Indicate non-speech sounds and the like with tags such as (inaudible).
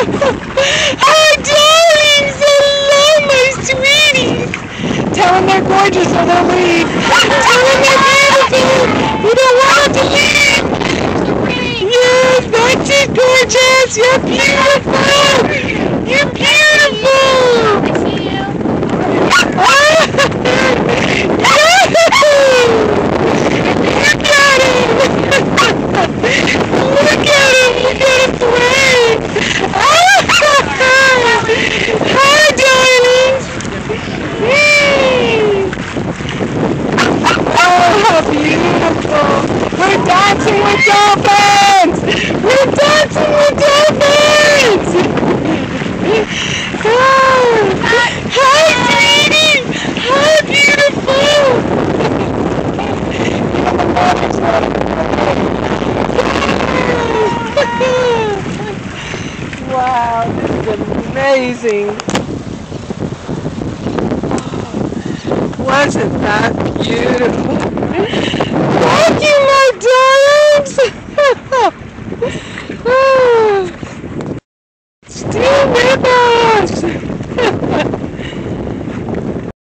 (laughs) Hi, darlings! Hello, my sweeties! Tell them they're gorgeous or they'll leave. (laughs) Tell them they're beautiful. You don't want to leave. Yes, that's it, gorgeous. You're beautiful. With dolphins! We're dancing with dolphins! Oh, hi, sweetie! Hi, beautiful! wow, this is amazing. Wasn't that beautiful?